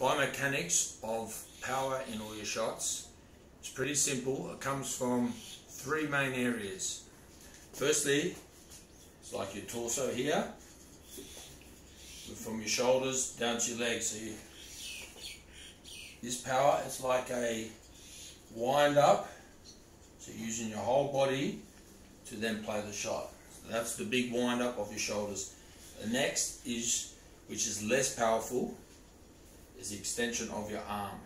biomechanics of power in all your shots It's pretty simple. It comes from three main areas. Firstly, it's like your torso here, from your shoulders down to your legs. So you, this power is like a wind up, so using your whole body to then play the shot. So that's the big wind up of your shoulders. The next is, which is less powerful, is the extension of your arm.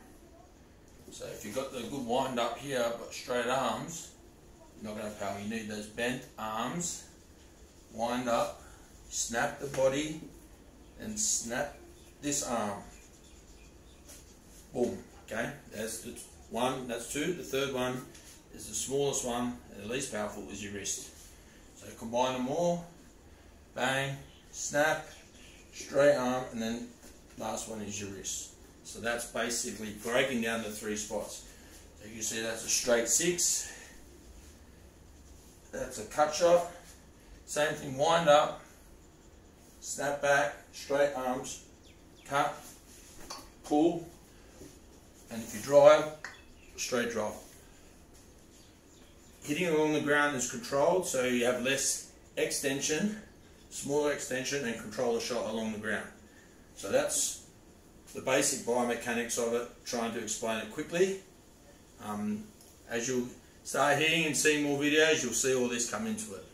So if you've got the good wind up here but straight arms, you're not going to power. You need those bent arms, wind up, snap the body, and snap this arm. Boom. Okay, that's the one, that's two. The third one is the smallest one and the least powerful is your wrist. So combine them all, bang, snap, straight arm, and then last one is your wrist. So that's basically breaking down the three spots. So you can see that's a straight six, that's a cut shot, same thing, wind up, snap back, straight arms, cut, pull, and if you drive, straight drive. Hitting along the ground is controlled, so you have less extension, smaller extension, and control the shot along the ground. So that's the basic biomechanics of it, trying to explain it quickly. Um, as you start hearing and seeing more videos, you'll see all this come into it.